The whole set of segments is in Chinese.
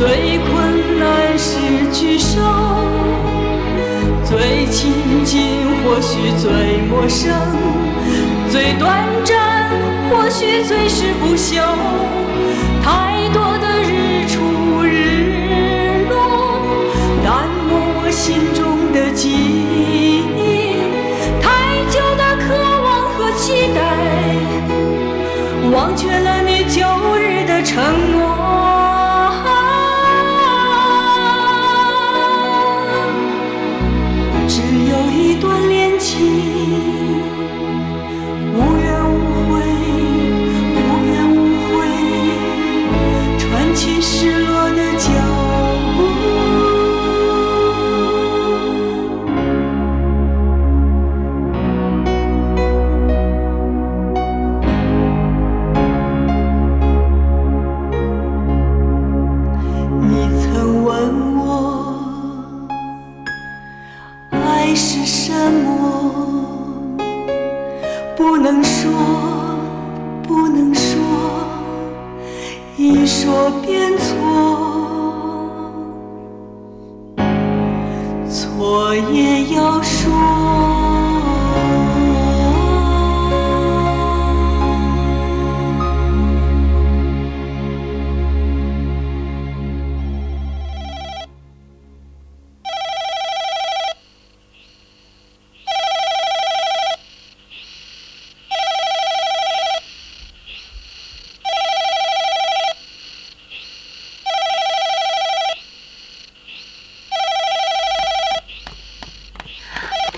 最困难是聚首，最亲近或许最陌生，最短暂或许最是不朽。太多的日出日落，淡漠我心中的记忆。太久的渴望和期待，忘却了你旧日的承诺。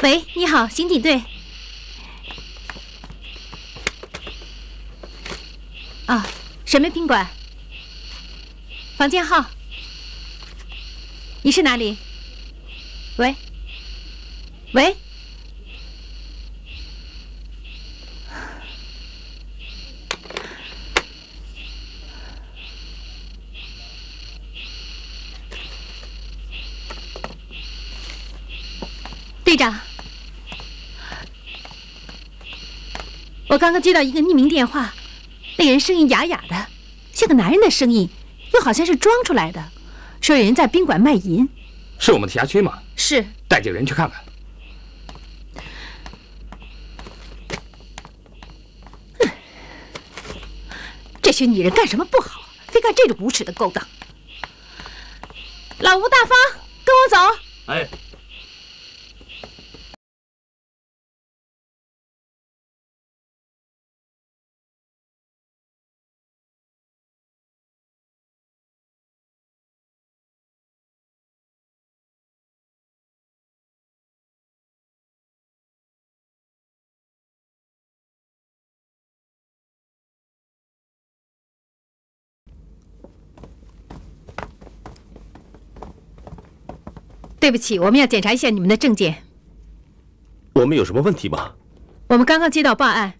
喂，你好，刑警队。啊，什么宾馆？房间号？你是哪里？喂？喂？队长，我刚刚接到一个匿名电话，那人声音哑哑的，像个男人的声音，又好像是装出来的，说有人在宾馆卖淫。是我们的辖区吗？是，带几个人去看看。这些女人干什么不好，非干这种无耻的勾当？老吴大方，跟我走。哎，对不起，我们要检查一下你们的证件。我们有什么问题吗？我们刚刚接到报案，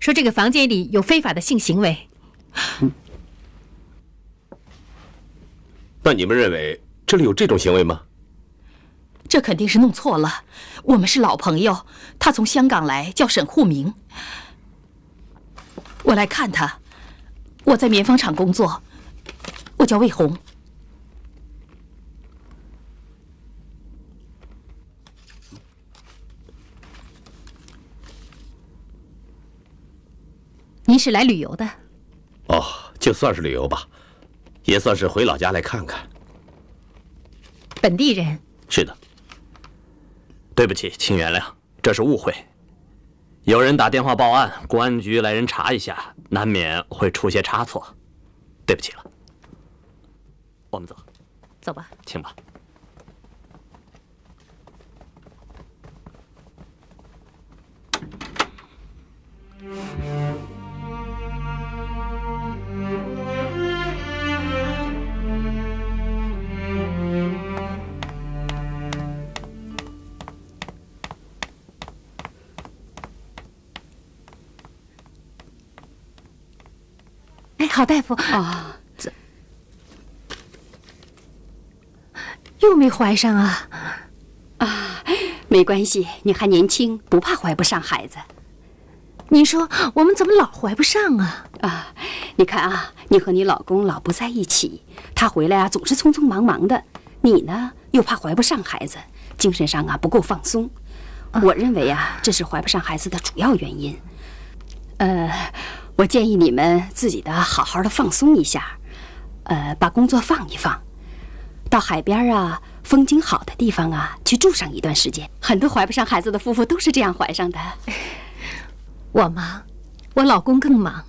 说这个房间里有非法的性行为。那你们认为这里有这种行为吗？这肯定是弄错了。我们是老朋友，他从香港来，叫沈沪明。我来看他，我在棉纺厂工作，我叫魏红。您是来旅游的？哦，就算是旅游吧，也算是回老家来看看。本地人？是的。对不起，请原谅，这是误会。有人打电话报案，公安局来人查一下，难免会出些差错。对不起了。我们走，走吧，请吧。哎，郝大夫啊，怎又没怀上啊？啊，没关系，你还年轻，不怕怀不上孩子。你说我们怎么老怀不上啊？啊，你看啊，你和你老公老不在一起，他回来啊总是匆匆忙忙的，你呢又怕怀不上孩子，精神上啊不够放松。我认为啊，这是怀不上孩子的主要原因。呃，我建议你们自己的好好的放松一下，呃，把工作放一放，到海边啊，风景好的地方啊去住上一段时间。很多怀不上孩子的夫妇都是这样怀上的。我忙，我老公更忙。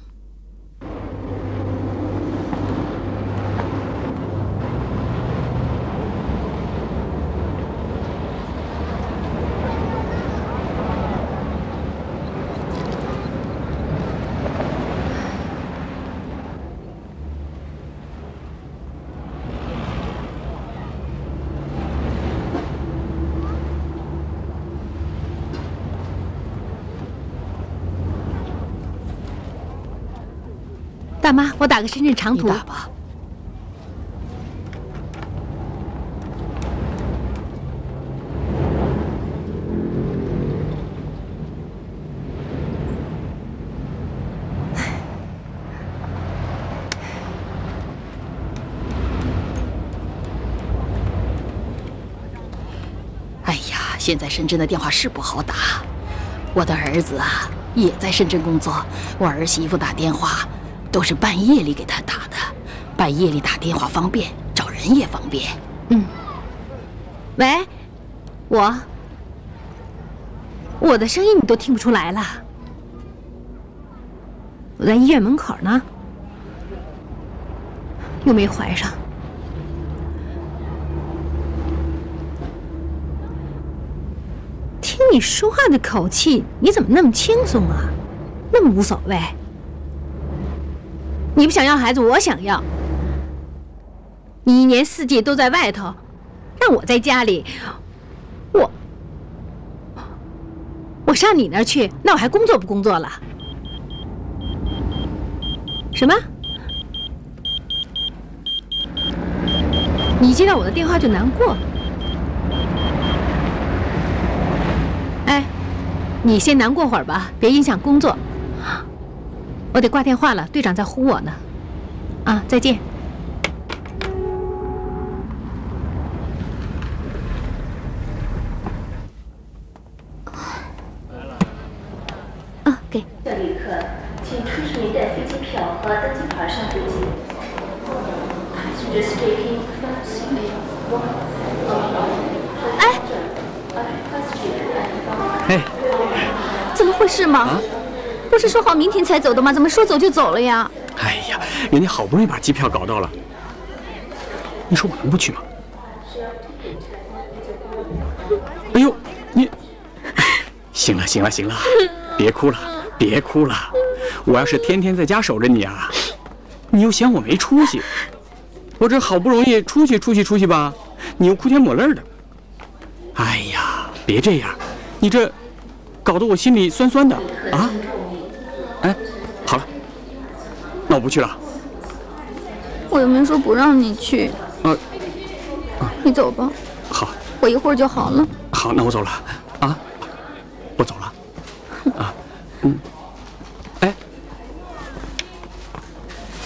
大妈，我打个深圳长途。打吧。哎呀，现在深圳的电话是不好打。我的儿子啊，也在深圳工作。我儿媳妇打电话都是半夜里给他打的，半夜里打电话方便，找人也方便。嗯。喂，我，我的声音你都听不出来了？我在医院门口呢，又没怀上。听你说话的口气，你怎么那么轻松啊？那么无所谓。你不想要孩子，我想要。你一年四季都在外头，让我在家里，我我上你那儿去，那我还工作不工作了？什么？你接到我的电话就难过？哎，你先难过会儿吧，别影响工作。我得挂电话了，队长在呼我呢。啊，再见。啊，给。旅客，请出示您的飞机票和登机牌上飞机。哎，哎，怎么回事嘛？是说好明天才走的吗？怎么说走就走了呀？哎呀，人家好不容易把机票搞到了，你说我能不去吗？哎呦，你，行了行了行了，别哭了别哭了，我要是天天在家守着你啊，你又嫌我没出息，我这好不容易出去出去出去吧，你又哭天抹泪的。哎呀，别这样，你这搞得我心里酸酸的啊！哎，好了，那我不去了。我又没说不让你去。呃，你走吧，好，我一会儿就好了。好，那我走了啊，我走了啊，嗯，哎，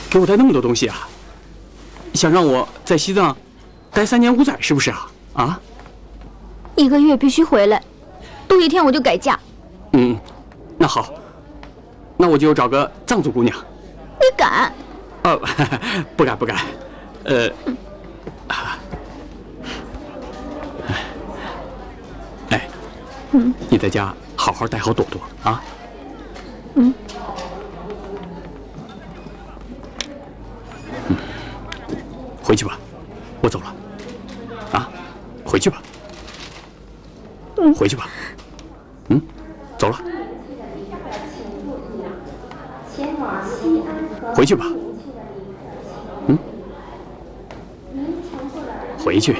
给我带那么多东西啊，想让我在西藏待三年五载是不是啊？啊？一个月必须回来，多一天我就改嫁。嗯，那好，那我就找个藏族姑娘。你敢？哦，不敢不敢。呃，啊，哎，嗯你在家好好带好朵朵啊。嗯，回去吧，我走了。啊，回去吧。回去吧。嗯，走了。回去吧。嗯，回去。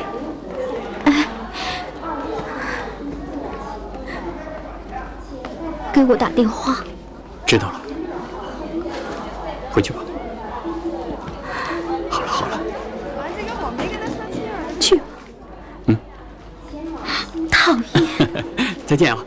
给我打电话。知道了。回去吧。好了好了，去。嗯。讨厌。再见啊。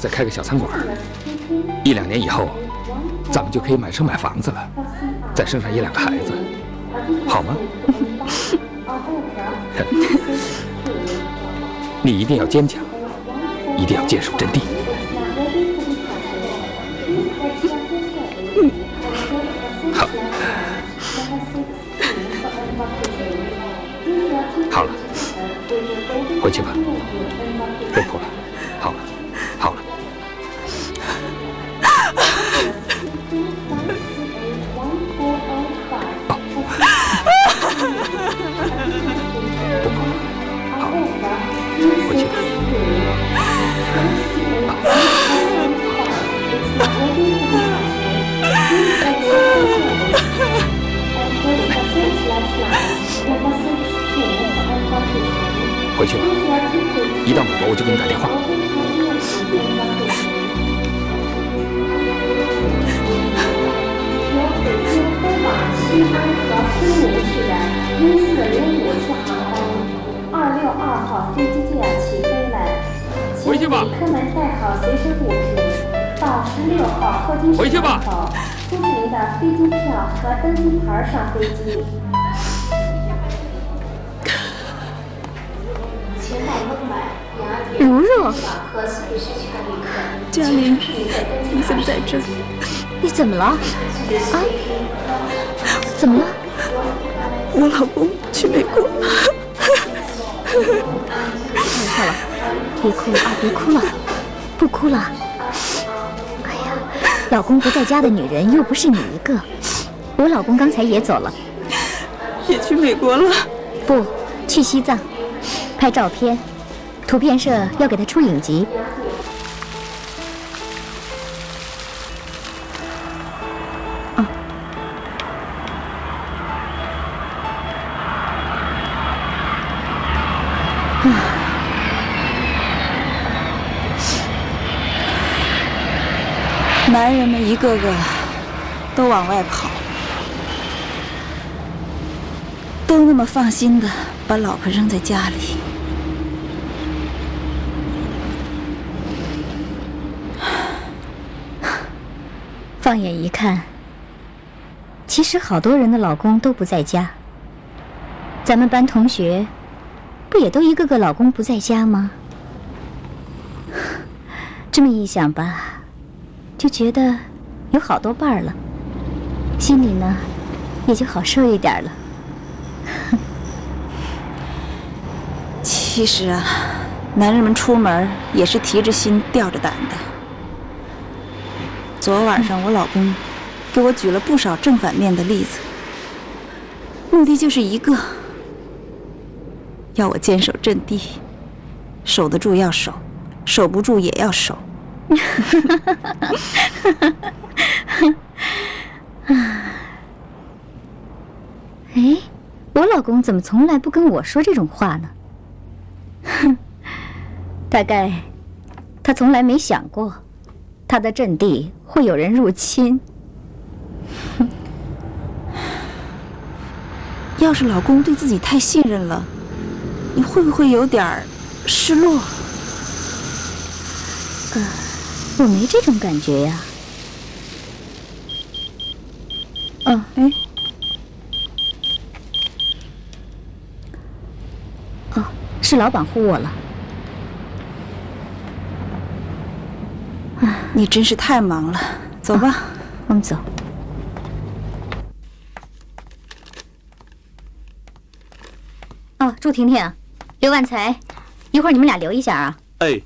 再开个小餐馆，一两年以后，咱们就可以买车买房子了，再生上一两个孩子，好吗？你一定要坚强，一定要坚守阵地。好，好了，回去吧，请旅客们带好随身物品，到十六号候机室门口出示您的飞机票和登机牌上飞机。前往孟买、雅典、如若和苏黎世区的旅客，嘉玲，你怎么在这儿？你怎么了？啊？怎么了？我老公去美国太。好了，别哭了啊，别哭了，不哭了。哎呀，老公不在家的女人又不是你一个，我老公刚才也走了，也去美国了。不，去西藏拍照片，图片社要给他出影集。个个都往外跑，都那么放心的把老婆扔在家里。放眼一看，其实好多人的老公都不在家。咱们班同学不也都一个个老公不在家吗？这么一想吧，就觉得有好多伴儿了，心里呢也就好受一点了。其 其实啊，男人们出门也是提着心吊着胆的。昨晚上我老公给我举了不少正反面的例子，目的就是一个，要我坚守阵地，守得住要守，守不住也要守。哎，我老公怎么从来不跟我说这种话呢？哼，大概他从来没想过，他的阵地会有人入侵。要是老公对自己太信任了，你会不会有点失落？呃，我没这种感觉呀。哦，哎。是老板呼我了。你真是太忙了，走吧，我们走。哦，祝婷婷，刘万才，一会儿你们俩留一下啊。哎。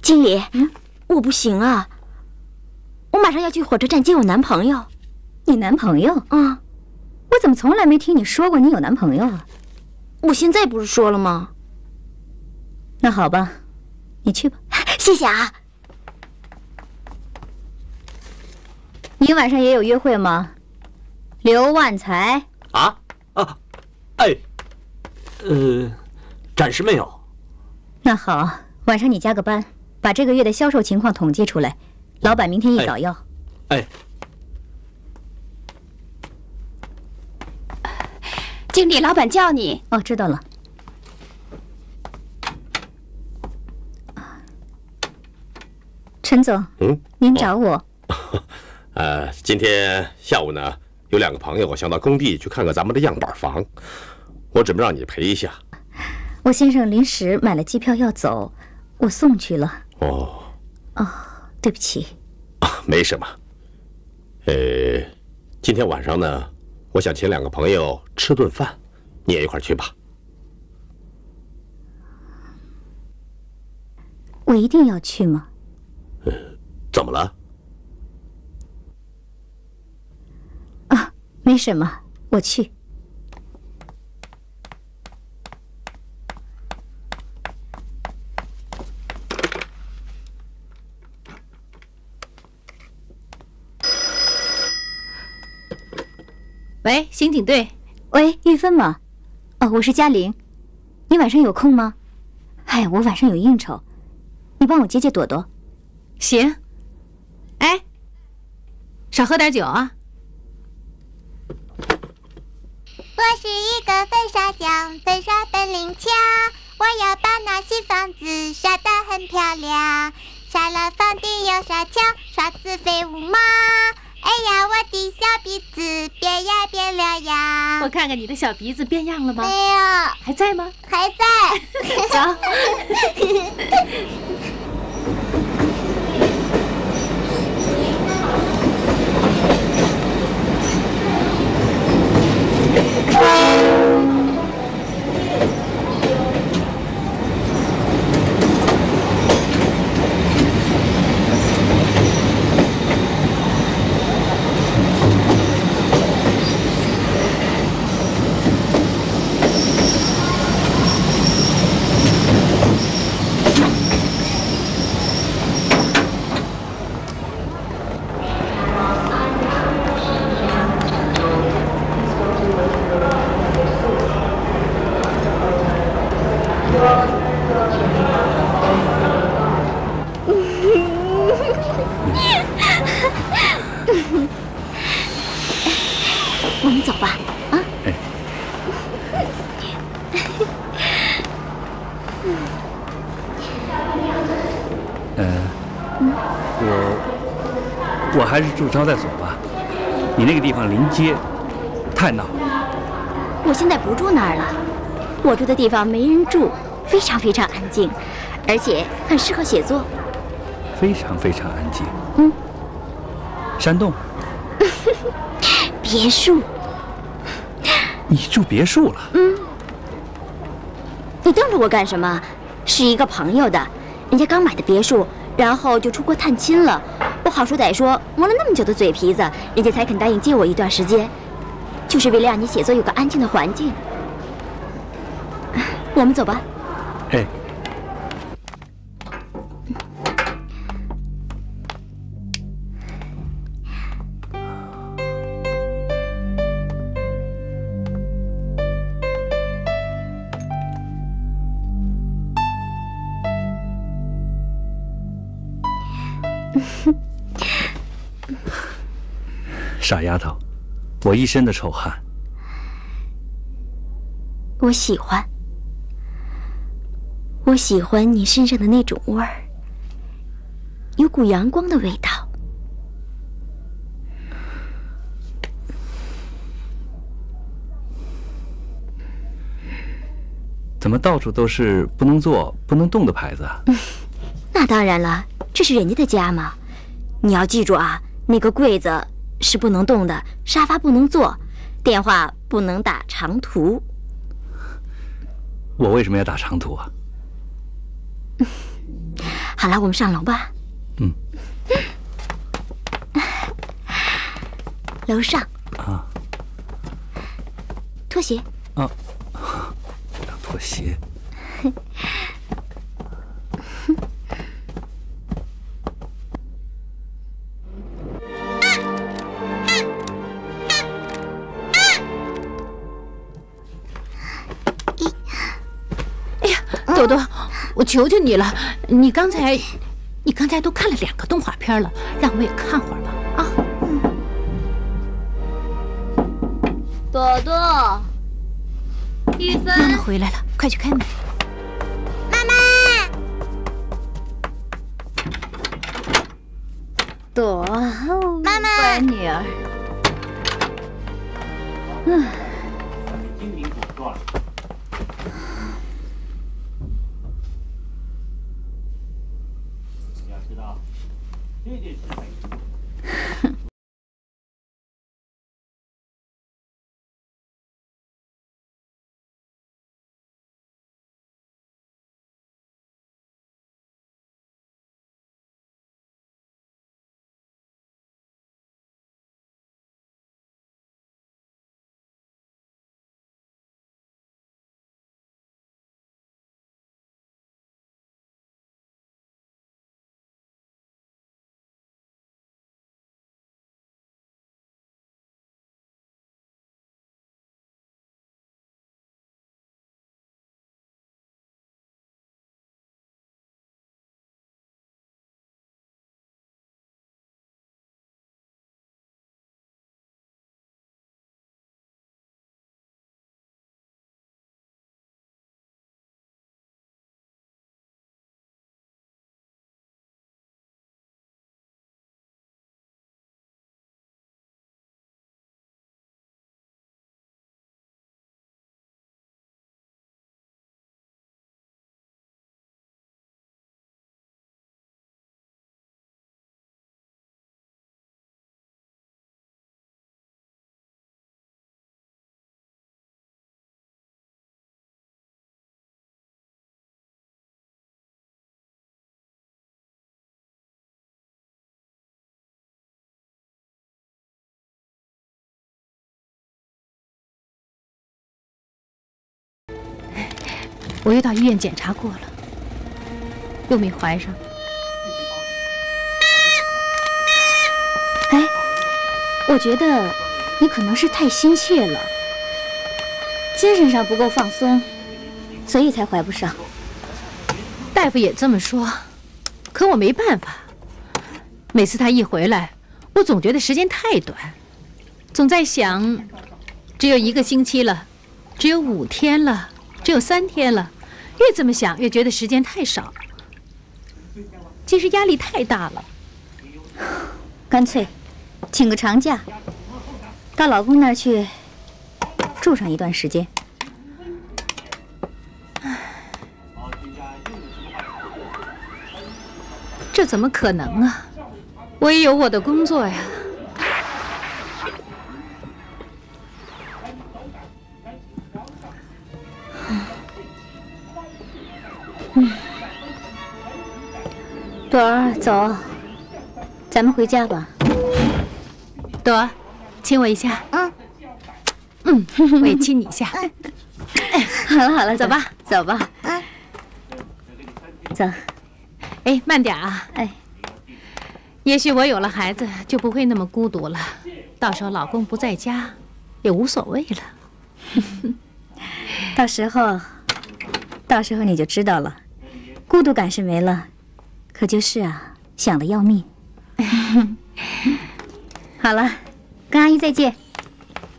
经理，嗯我不行啊，我马上要去火车站接我男朋友。你男朋友？嗯。我怎么从来没听你说过你有男朋友啊？我现在不是说了吗？那好吧，你去吧。谢谢啊。你晚上也有约会吗？刘万才。啊啊，哎，呃，暂时没有。那好，晚上你加个班，把这个月的销售情况统计出来。老板明天一早要。哎。经理，老板叫你。哦，知道了。陈总，嗯，您找我？呃，今天下午呢，有两个朋友想到工地去看看咱们的样板房，我准备让你陪一下。我先生临时买了机票要走，我送去了。哦。哦，对不起。啊，没什么。呃，今天晚上呢？我想请两个朋友吃顿饭，你也一块去吧。我一定要去吗？怎么了？啊，没什么，我去。喂，刑警队。喂，玉芬吗？哦，我是嘉玲。你晚上有空吗？哎，我晚上有应酬，你帮我接接朵朵。行。哎，少喝点酒啊。我是一个粉刷匠，粉刷本领强。我要把那些房子刷得很漂亮，刷了房顶又刷墙，刷子飞舞马。哎呀，我的小鼻子变呀变了呀！我看看你的小鼻子变样了吗？没有，还在吗？还在。走。还是住招待所吧，你那个地方临街，太闹。我现在不住那儿了，我住的地方没人住，非常非常安静，而且很适合写作。非常非常安静。嗯。山洞。别墅。你住别墅了？嗯。你瞪着我干什么？是一个朋友的，人家刚买的别墅，然后就出国探亲了。我好说歹说磨了那么久的嘴皮子，人家才肯答应借我一段时间，就是为了让你写作有个安静的环境。我们走吧。哎。傻丫头，我一身的臭汗。我喜欢，我喜欢你身上的那种味儿，有股阳光的味道。怎么到处都是不能坐、不能动的牌子啊？那当然了，这是人家的家嘛。你要记住啊，那个柜子。是不能动的，沙发不能坐，电话不能打长途。我为什么要打长途啊？好了，我们上楼吧。嗯。楼上。啊。拖鞋。啊。拖鞋。朵朵，我求求你了，你刚才，你刚才都看了两个动画片了，让我也看会儿吧，啊！朵朵，玉芬，妈妈回来了，快去开门。妈妈，朵，妈妈，乖女儿，嗯。我又到医院检查过了，又没怀上。哎，我觉得你可能是太心切了，精神上不够放松，所以才怀不上。大夫也这么说，可我没办法。每次他一回来，我总觉得时间太短，总在想，只有一个星期了，只有五天了，只有三天了。越这么想，越觉得时间太少。其实压力太大了，干脆请个长假，到老公那儿去住上一段时间。这怎么可能啊？我也有我的工作呀。朵儿，走，咱们回家吧。朵儿，亲我一下。嗯。嗯，我也亲你一下。好了好了，走吧，走吧。嗯。走。哎，慢点啊！哎，也许我有了孩子就不会那么孤独了，到时候老公不在家，也无所谓了。到时候，到时候你就知道了，孤独感是没了，可就是啊，想的要命。好了，跟阿姨再见。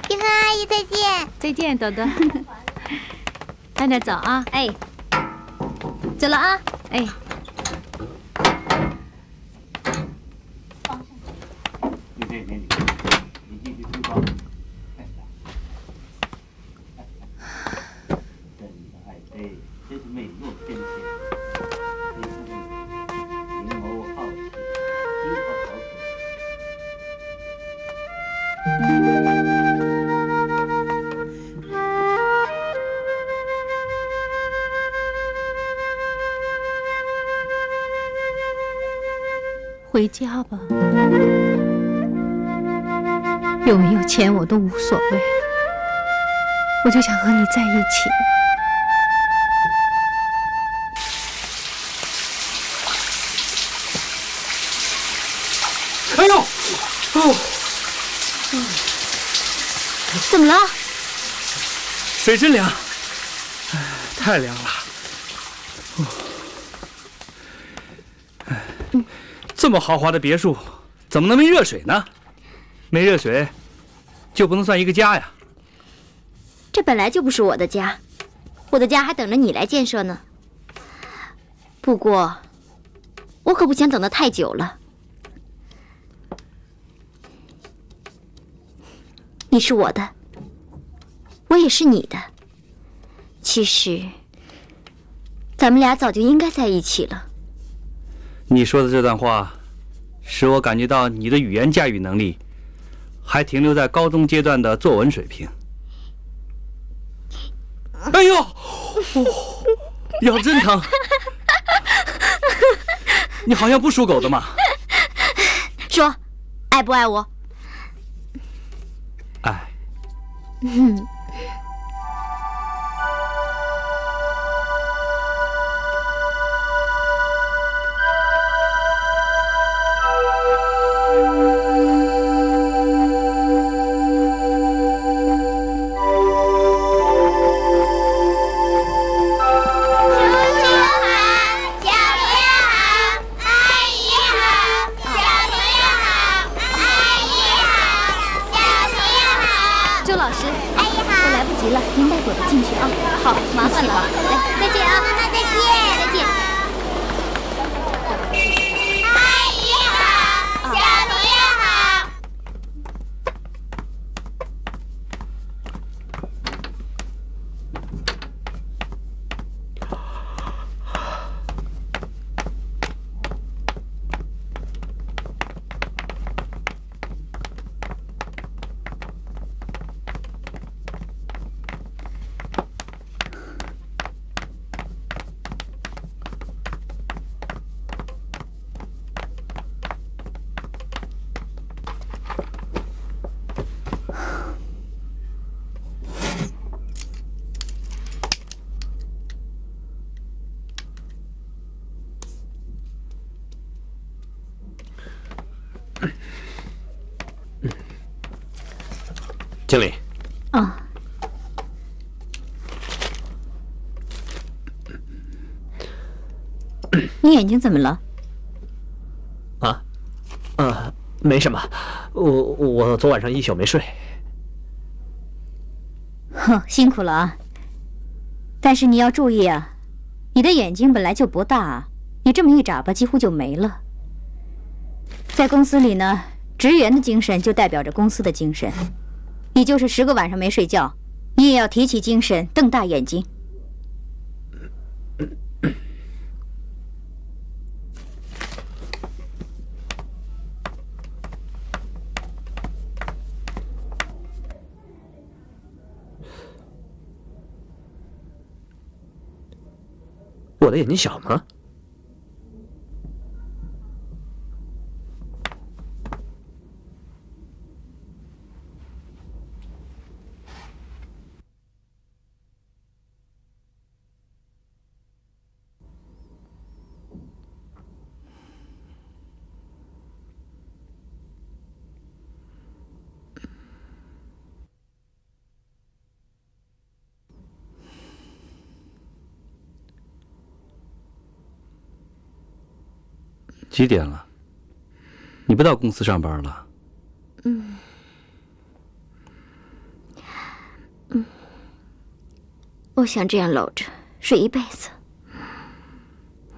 跟阿姨再见。再见，朵朵。慢点走啊！哎，走了啊！哎。回家吧，有没有钱我都无所谓，我就想和你在一起。哎呦，哦，怎么了？水真凉，太凉了。这么豪华的别墅，怎么能没热水呢？没热水，就不能算一个家呀。这本来就不是我的家，我的家还等着你来建设呢。不过，我可不想等得太久了。你是我的，我也是你的。其实，咱们俩早就应该在一起了。你说的这段话。使我感觉到你的语言驾驭能力还停留在高中阶段的作文水平。哎呦，哦咬真疼！你好像不属狗的嘛。说，爱不爱我？爱。经眼睛怎么了？啊，呃，没什么，我我昨晚上一宿没睡。哼，辛苦了啊！但是你要注意啊，你的眼睛本来就不大，你这么一眨巴，几乎就没了。在公司里呢，职员的精神就代表着公司的精神。你就是十个晚上没睡觉，你也要提起精神，瞪大眼睛。我的眼睛小吗？几点了？你不到公司上班了？嗯。嗯。我想这样搂着睡一辈子。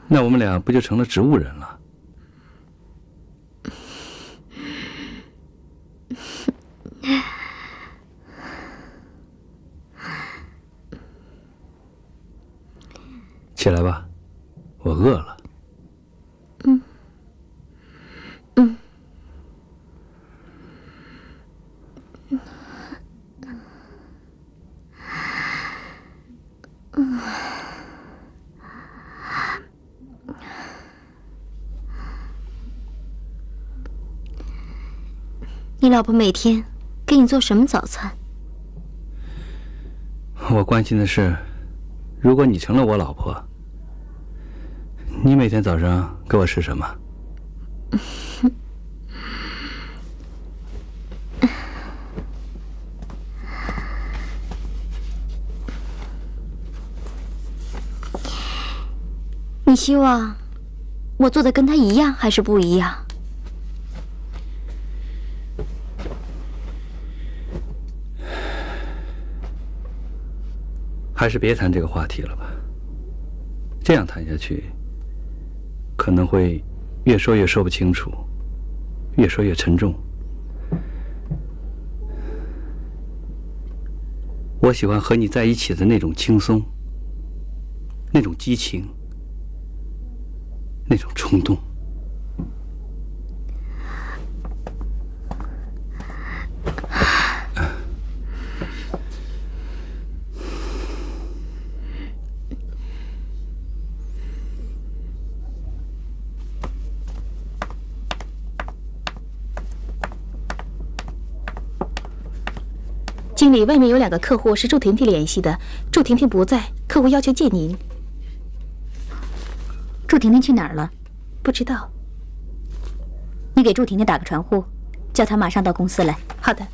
那我们俩不就成了植物人了？起来吧，我饿了。老婆每天给你做什么早餐？我关心的是，如果你成了我老婆。你每天早上给我吃什么？你希望我做的跟他一样，还是不一样？还是别谈这个话题了吧。这样谈下去。可能会越说越说不清楚，越说越沉重。我喜欢和你在一起的那种轻松，那种激情，那种冲动。经理，外面有两个客户是祝婷婷联系的，祝婷婷不在，客户要求见您。祝婷婷去哪儿了？不知道。你给祝婷婷打个传呼，叫她马上到公司来。好的。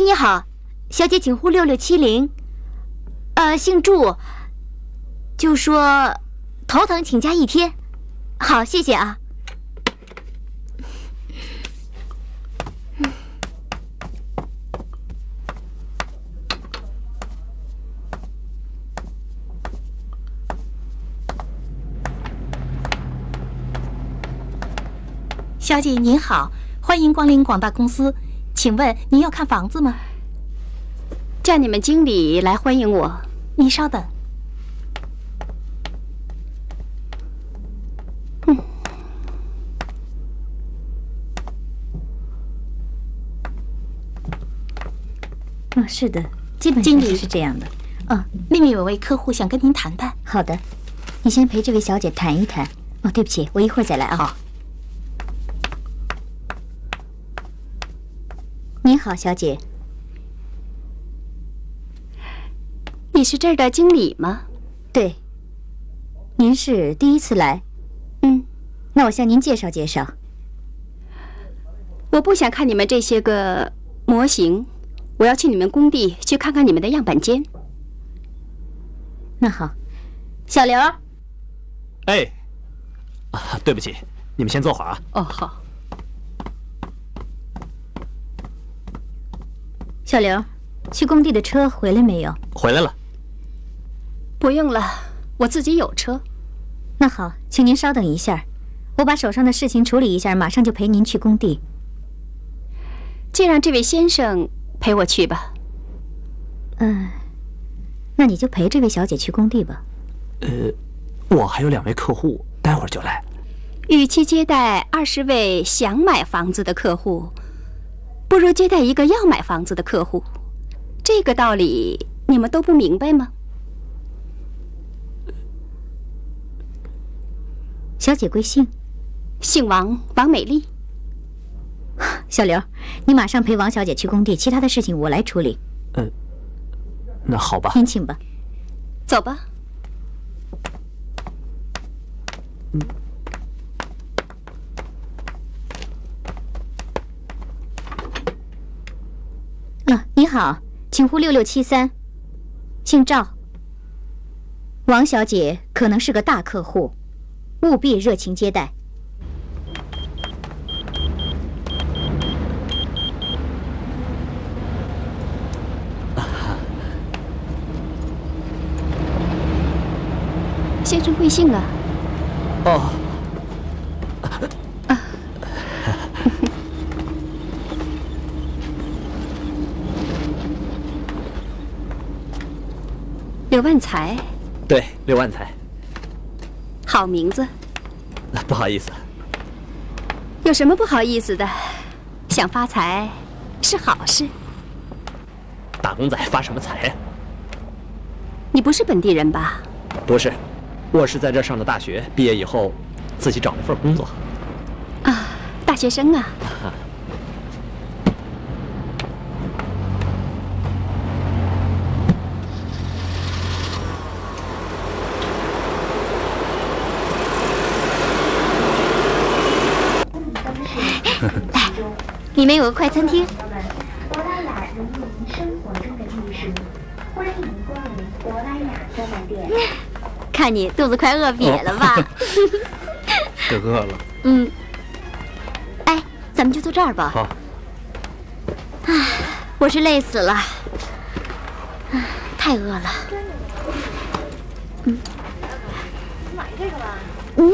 你好，小姐，请呼六六七零。呃，姓祝，就说头疼请假一天。好，谢谢啊。小姐您好，欢迎光临广大公司。请问您要看房子吗？叫你们经理来欢迎我。您稍等。嗯。哦，是的，基本经理是这样的。嗯，那边有位客户想跟您谈谈。好的，你先陪这位小姐谈一谈。哦，对不起，我一会儿再来啊。好。你好，小姐。你是这儿的经理吗？对。您是第一次来？嗯。那我向您介绍介绍。我不想看你们这些个模型，我要去你们工地去看看你们的样板间。那好，小刘。哎，啊，对不起，你们先坐会儿啊。哦，好。小刘，去工地的车回来没有？回来了。不用了，我自己有车。那好，请您稍等一下，我把手上的事情处理一下，马上就陪您去工地。就让这位先生陪我去吧。嗯，那你就陪这位小姐去工地吧。呃，我还有两位客户，待会儿就来。与其接待二十位想买房子的客户。不如接待一个要买房子的客户，这个道理你们都不明白吗？小姐贵姓？姓王，王美丽。小刘，你马上陪王小姐去工地，其他的事情我来处理。嗯，那好吧。您请吧。走吧。嗯。啊，你好，请呼六六七三，姓赵。王小姐可能是个大客户，务必热情接待。先生贵姓啊？哦。刘万才。对，刘万才。好名字。不好意思。有什么不好意思的？想发财是好事。打工仔发什么财呀？你不是本地人吧？不是。我是在这上的大学，毕业以后自己找了份工作。啊，大学生啊！里面有个快餐厅。珀拉雅融入您生活中的艺术，欢迎光临珀拉雅专卖店。看你肚子快饿瘪了吧？是饿了。嗯。哎，咱们就坐这儿吧。好。唉，我是累死了，太饿了。嗯。买这个吧。嗯。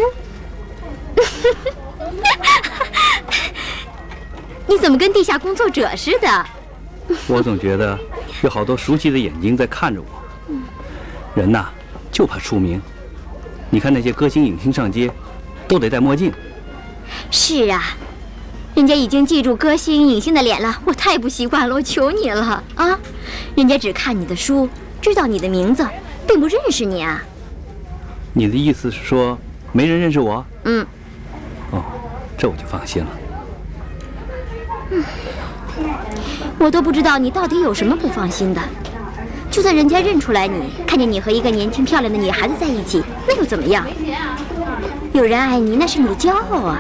你怎么跟地下工作者似的？我总觉得有好多熟悉的眼睛在看着我。人呐。就怕出名，你看那些歌星、影星上街，都得戴墨镜。是啊，人家已经记住歌星、影星的脸了，我太不习惯了，我求你了啊！人家只看你的书，知道你的名字，并不认识你啊。你的意思是说，没人认识我？嗯。哦，这我就放心了。我都不知道你到底有什么不放心的。就算人家认出来你，看见你和一个年轻漂亮的女孩子在一起，那又怎么样？有人爱你，那是你的骄傲啊！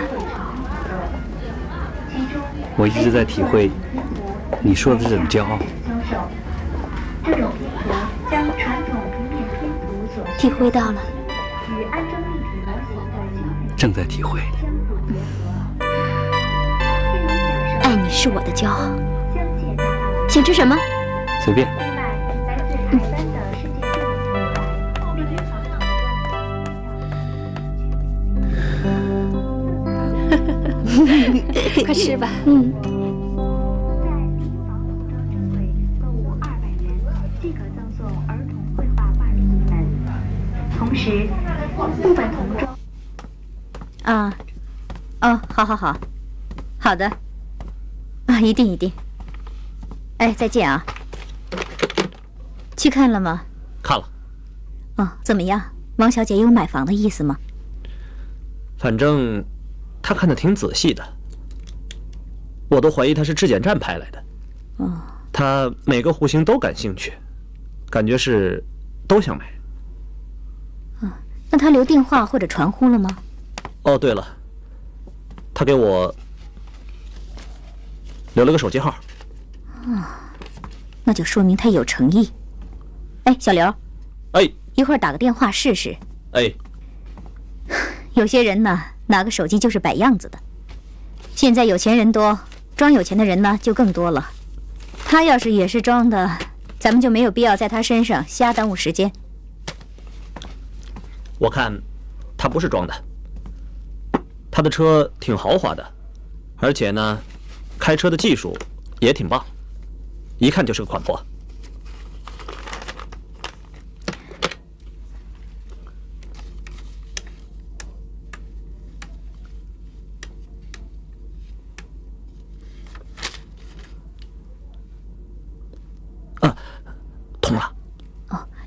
我一直在体会你说的这种骄傲。体会到了。正在体会。爱你是我的骄傲。想吃什么？随便。快吃吧。嗯。同时，部分童装。啊，哦，好好好，好的，啊，一定一定。哎，再见啊。去看了吗？看了。哦，怎么样？王小姐有买房的意思吗？反正。她看的挺仔细的，我都怀疑她是质检站派来的。哦，他每个户型都感兴趣，感觉是都想买。啊，那她留电话或者传呼了吗？哦，对了，她给我留了个手机号。啊，那就说明他有诚意。哎，小刘。哎。一会儿打个电话试试。哎。有些人呢。拿个手机就是摆样子的。现在有钱人多，装有钱的人呢就更多了。他要是也是装的，咱们就没有必要在他身上瞎耽误时间。我看他不是装的，他的车挺豪华的，而且呢，开车的技术也挺棒，一看就是个款货。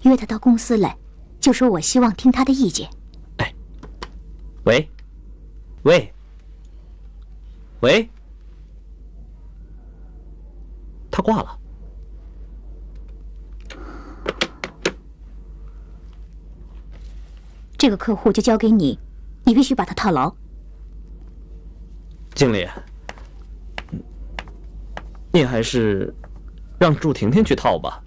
约他到公司来，就说我希望听他的意见。哎，喂，喂，喂，他挂了，这个客户就交给你，你必须把他套牢。经理，你还是让祝婷婷去套吧。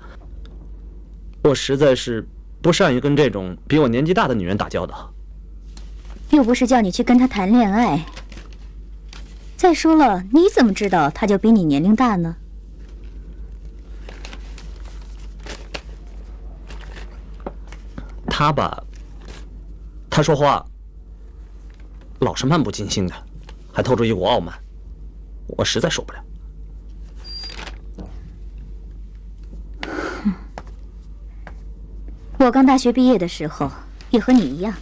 我实在是不善于跟这种比我年纪大的女人打交道，又不是叫你去跟她谈恋爱。再说了，你怎么知道她就比你年龄大呢？他吧，他说话老是漫不经心的，还透出一股傲慢，我实在受不了。我刚大学毕业的时候，也和你一样，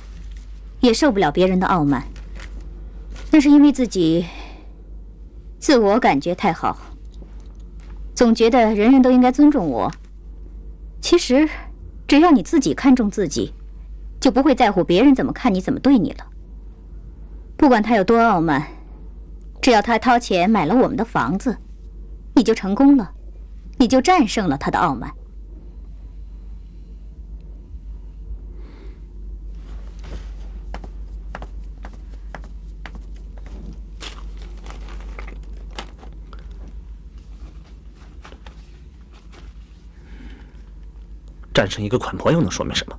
也受不了别人的傲慢。那是因为自己自我感觉太好，总觉得人人都应该尊重我。其实，只要你自己看重自己，就不会在乎别人怎么看你、怎么对你了。不管他有多傲慢，只要他掏钱买了我们的房子，你就成功了，你就战胜了他的傲慢。战胜一个款婆又能说明什么？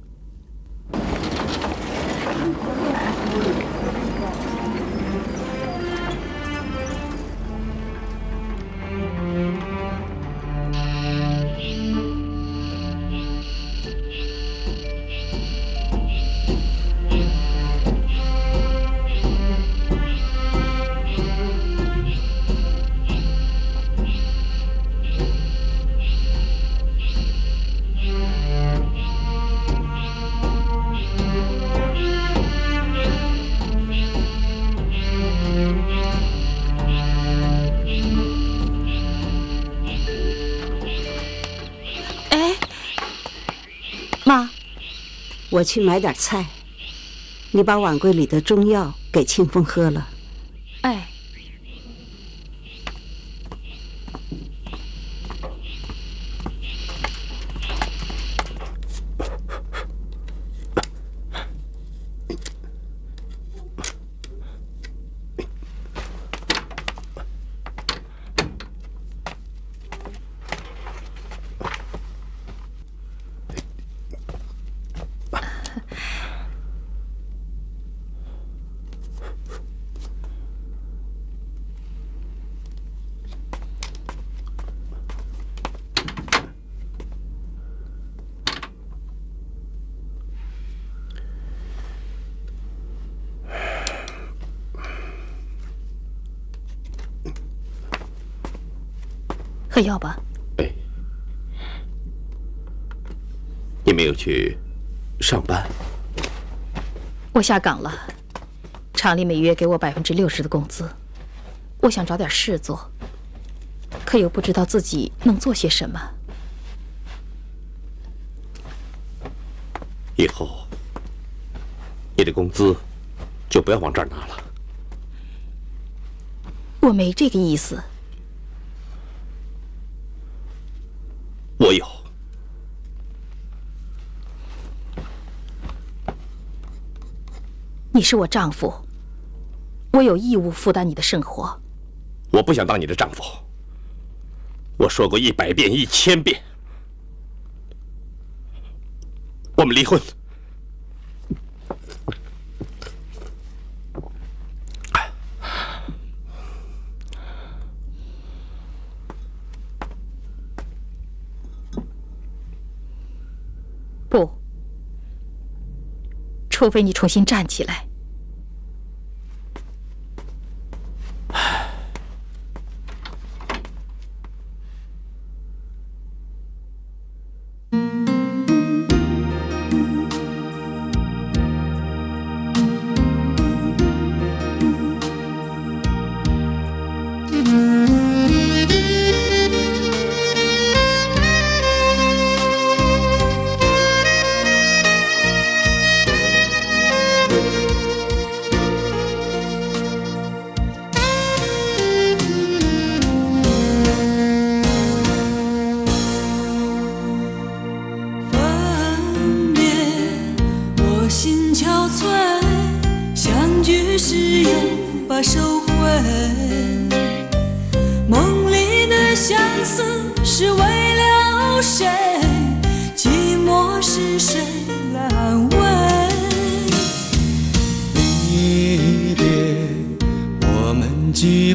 我去买点菜，你把碗柜里的中药给庆丰喝了。哎。喝药吧。哎，你没有去上班？我下岗了，厂里每月给我百分之六十的工资。我想找点事做，可又不知道自己能做些什么。以后你的工资就不要往这儿拿了。我没这个意思。我有，你是我丈夫，我有义务负担你的生活。我不想当你的丈夫。我说过一百遍、一千遍，我们离婚。不，除非你重新站起来。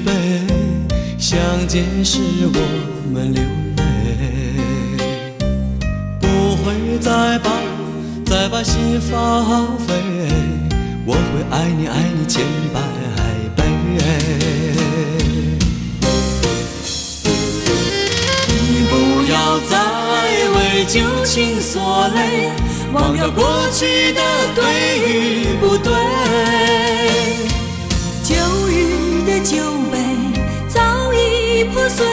们举杯，相见时我们流泪，不会再把再把心放飞，我会爱你爱你千百倍。你不要再为旧情所累，忘掉过去的对与不对。酒杯早已破碎，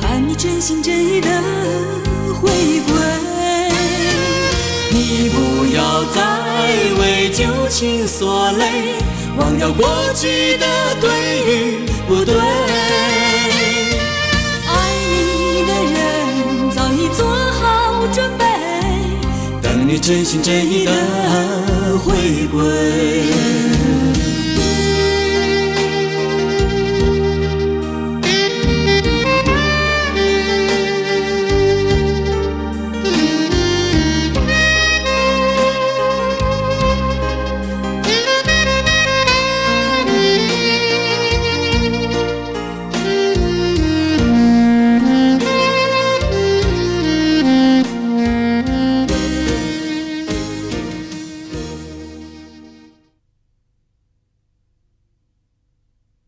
盼你真心真意的回归。你不要再为旧情所累，忘掉过去的对与不对。爱你的人早已做好准备，等你真心真意的回归。